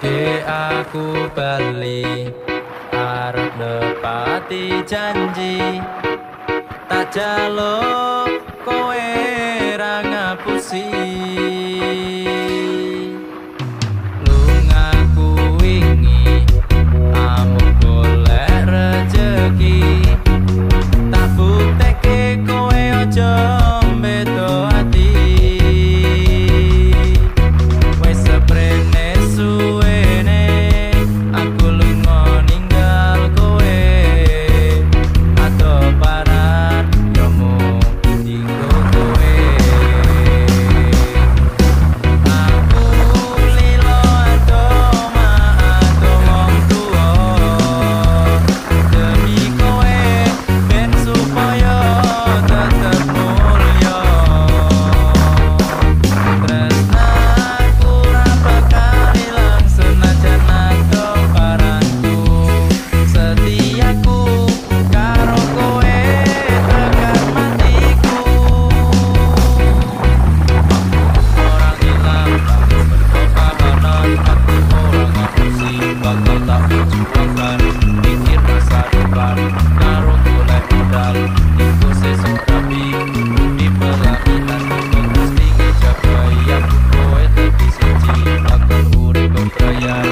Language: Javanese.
De aku bali arep nepati janji. Tak jaluk Kaya